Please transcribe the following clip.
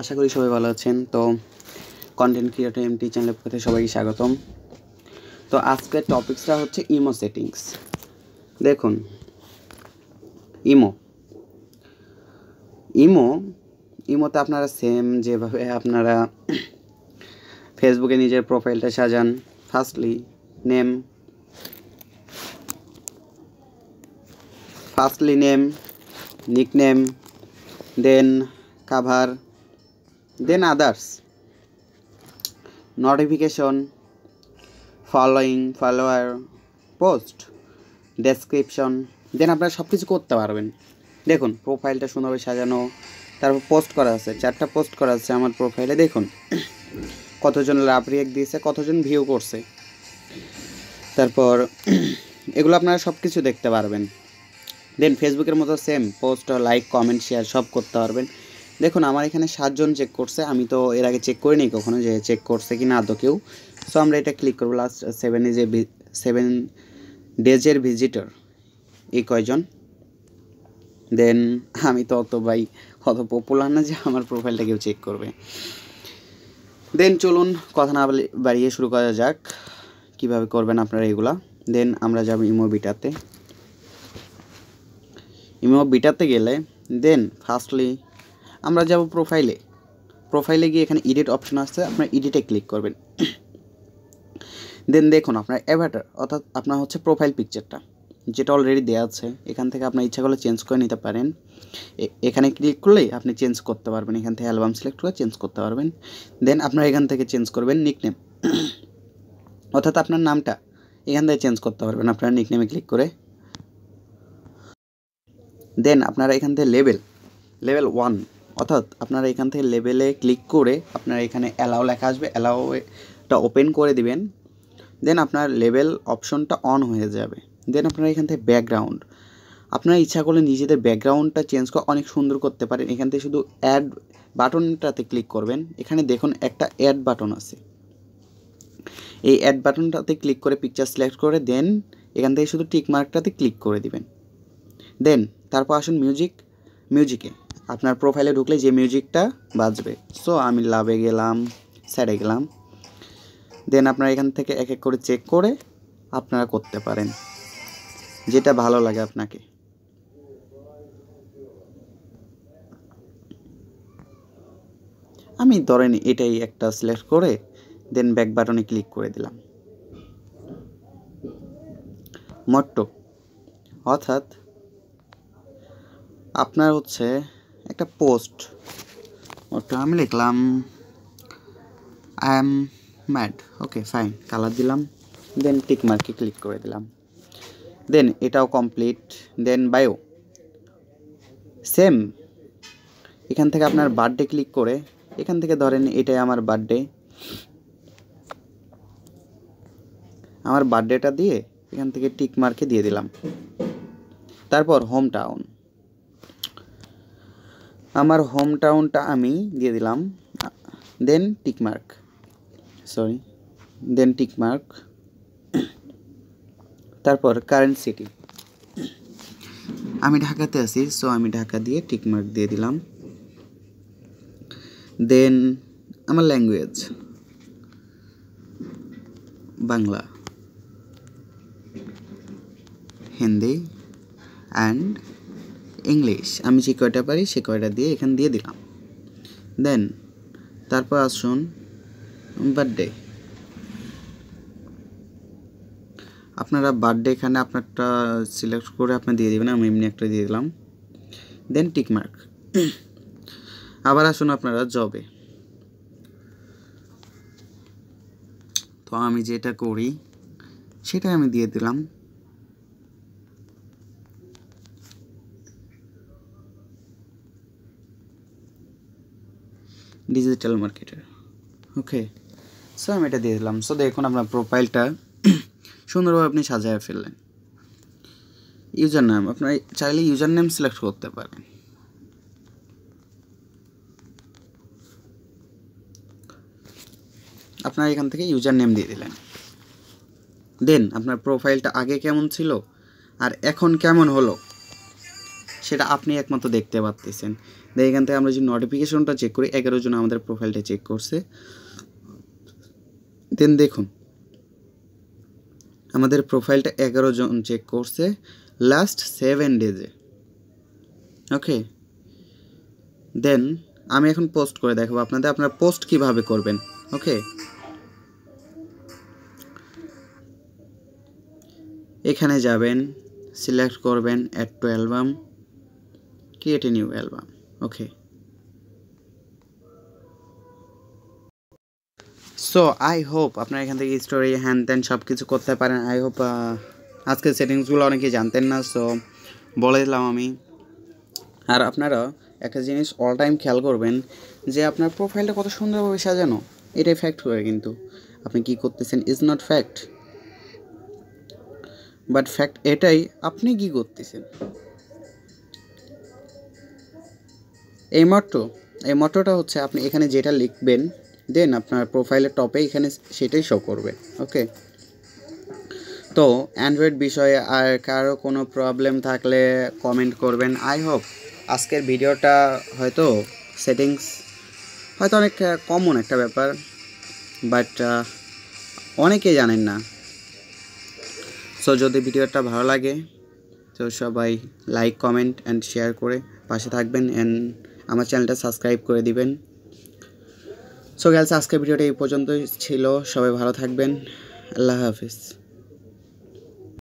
আশা করি সবাই ভালো আছেন। তো কন্টেন্ট ক্রিয়েটর এমটি চ্যানেলের থেকে সবাইকে স্বাগতম। তো আজকের টপিক্সটা হচ্ছে ইমো সেটিংস দেখুন ইমো ইমো ইমোতে আপনারা সেম যেভাবে আপনারা ফেসবুকে নিজের প্রোফাইলটা সাজান। Firstly name firstly name nickname then cover then others notification following follower post description then আপনারা সব কিছু করতে পারবেন। দেখুন প্রোফাইলটা সুন্দরভাবে সাজানো। তারপর পোস্ট করা আছে। চারটা পোস্ট করা আছে আমার প্রোফাইলে দেখুন, কতজন লাভ রিয়েক্ট দিয়েছে, কতজন ভিউ করছে। তারপর, এগুলো আপনারা সব কিছু দেখতে পারবেন। দেন ফেসবুকের মতো same post like comment share সব করতে পারবেন। দেখুন, আমার এখানে সাতজন চেক করছে, আমি তো এর আগে চেক করিনি কখনো যে চেক করছে কি না আদৌ কেউ। সো আমরা এটা ক্লিক করব লাস্ট সেভেন যে সেভেন ডেজের ভিজিটর এই কয়জন? দেন আমি তো অত ভাই, অত পপুলার না যে আমার প্রোফাইলটা কেউ চেক করবে। দেন চলুন, কথা না বাড়িয়ে শুরু করা যাক, কীভাবে করবেন আপনারা এগুলা। দেন আমরা যাব ইমো বিটাতে। ইমো বিটাতে গেলে দেন ফার্স্টলি আমরা যাব প্রোফাইলে প্রোফাইলে গিয়ে এখানে এডিট অপশন আসছে, আপনার এডিটে ক্লিক করবেন। দেন দেখুন, আপনার অ্যাভাটার অর্থাৎ আপনার হচ্ছে প্রোফাইল পিকচারটা যেটা অলরেডি দেওয়া আছে। এখান থেকে আপনার ইচ্ছা করলে চেঞ্জ করে নিতে পারেন। এখানে ক্লিক করলেই আপনি চেঞ্জ করতে পারবেন। এখান থেকে অ্যালবাম সিলেক্ট করে চেঞ্জ করতে পারবেন। দেন আপনার এখান থেকে চেঞ্জ করবেন নিকনেম অর্থাৎ আপনার নামটা এখান থেকে চেঞ্জ করতে পারবেন, আপনার নিকনেমে ক্লিক করে। দেন আপনারা এখান থেকে লেভেল লেভেল ওয়ান অর্থাৎ আপনারা এখান থেকে লেভেলে ক্লিক করে আপনারা এখানে অ্যালাও লেখা আসবে অ্যালাওটা ওপেন করে দিবেন। দেন আপনার লেভেল অপশনটা অন হয়ে যাবে। দেন আপনারা এখান থেকে ব্যাকগ্রাউন্ড আপনারা ইচ্ছা করলে নিজেদের ব্যাকগ্রাউন্ডটা চেঞ্জ করে অনেক সুন্দর করতে পারেন। এখান থেকে শুধু অ্যাড বাটনটাতে ক্লিক করবেন। এখানে দেখুন একটা অ্যাড বাটন আছে। এই অ্যাড বাটনটাতে ক্লিক করে পিকচার সিলেক্ট করে দেন এখান থেকে শুধু টিক মার্কটাতে ক্লিক করে দিবেন। দেন তারপর আসুন মিউজিক মিউজিকে আপনার প্রোফাইলে ঢুকলে যে মিউজিকটা বাজবে। সো আমি লাভে গেলাম স্যারে গেলাম। দেন আপনারা এখান থেকে এক এক করে চেক করে আপনারা করতে পারেন। যেটা ভালো লাগে আপনাকে। আমি ধরেন এটাই একটা সিলেক্ট করে দেন ব্যাক বাটনে ক্লিক করে দিলাম। মট্টো অর্থাৎ, আপনার হচ্ছে একটা পোস্ট। ওটা আমি লিখলাম I am mad okay fine colour দিলাম দেন টিক মার্কে ক্লিক করে দিলাম। দেন এটাও কমপ্লিট দেন বায়ো সেম এখান থেকে আপনার বার্থডে ক্লিক করে, এখান থেকে ধরেন এটাই আমার বার্থডে আমার বার্থডেটা দিয়ে এখান থেকে টিক মার্কে দিয়ে দিলাম। তারপর হোম টাউন আমার হোম টাউনটা আমি দিয়ে দিলাম then tick mark sorry then tick mark তারপর কারেন্ট সিটি আমি ঢাকাতে আছি সো আমি ঢাকা দিয়ে টিকমার্ক দিয়ে দিলাম। দেন আমার language Bangla, Hindi and English আমি যে কয়টা পারি সে কয়টা দিয়ে এখান দিয়ে দিলাম। দেন তারপর আসুন বার্থডে আপনারা বার্থডে এখানে আপনারটা সিলেক্ট করে আপনি দিয়ে দেবেন, আমি এমনি একটা দিয়ে দিলাম। দেন টিকমার্ক আবার আসুন আপনারা জবে তো আমি যেটা করি সেটা আমি দিয়ে দিলাম। ডিজিটাল মার্কেটার ওকে সো আমি এটা দিয়ে দিলাম। সো দেখুন আপনার প্রোফাইলটা সুন্দরভাবে আপনি সাজায় ফেললেন। ইউজার নাম আপনার চাইলে ইউজার নেম সিলেক্ট করতে পারেন। আপনার এখান থেকে ইউজার নেম দিয়ে দিলেন। দেন আপনার প্রোফাইলটা আগে কেমন ছিল? আর এখন কেমন হলো? সেটা আপনি একমাত্র দেখতে পাচ্ছেন দেখ এখান থেকে আমরা যে নোটিফিকেশনটা চেক করি, এগারো জন আমাদের প্রোফাইলটা চেক করছে। দেন দেখুন, আমাদের প্রোফাইলটা এগারো জন চেক করছে লাস্ট সেভেন ডেজে ওকে দেন আমি এখন পোস্ট করে দেখাবো আপনাদের, আপনারা পোস্ট কীভাবে করবেন। ওকে এখানে যাবেন সিলেক্ট করবেন add to album create a new album okay so I hope আপনারা এখান থেকে স্টোরি হ্যান ত্যান সব কিছু করতে পারেন। আই হোপ আজকের সেটিংসগুলো অনেকেই জানতেন না সো বলে দিলাম আমি। আর আপনারা একটা জিনিস অল টাইম খেয়াল করবেন, যে আপনার প্রোফাইলটা কত সুন্দরভাবে সাজানো। এটাই ফ্যাক্ট করে কিন্তু। আপনি কি করতেছেন is not fact but fact এটাই, আপনি কি করতেছেন? এই মটো এই মটোটা হচ্ছে আপনি এখানে যেটা লিখবেন দেন আপনার প্রোফাইলের টপে এখানে সেটাই শো করবে ওকে তো অ্যান্ড্রয়েড বিষয়ে আর কারও কোনো প্রবলেম থাকলে কমেন্ট করবেন। আই হোপ আজকের ভিডিওটা হয়তো সেটিংস হয়তো অনেক কমন একটা ব্যাপার বাট অনেকেই জানেন না। সো যদি ভিডিওটা ভালো লাগে, তো সবাই লাইক কমেন্ট অ্যান্ড শেয়ার করে পাশে থাকবেন অ্যান্ড আমার চ্যানেলটা সাবস্ক্রাইব করে দিবেন। সো গেলস আজকের ভিডিওটা এই পর্যন্তই ছিল। সবাই ভালো থাকবেন। আল্লাহ হাফিজ।